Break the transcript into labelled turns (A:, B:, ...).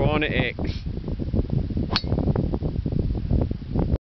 A: go on X.